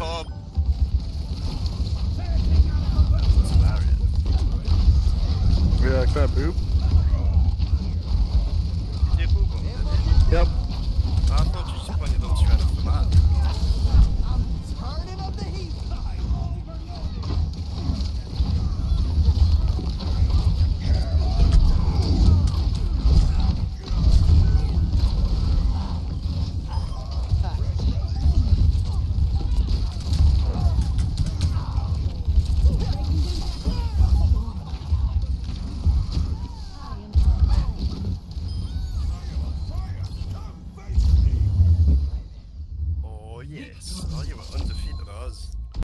Bob. Yeah, can I poop? Yep. Oh, you were undefeated Oz.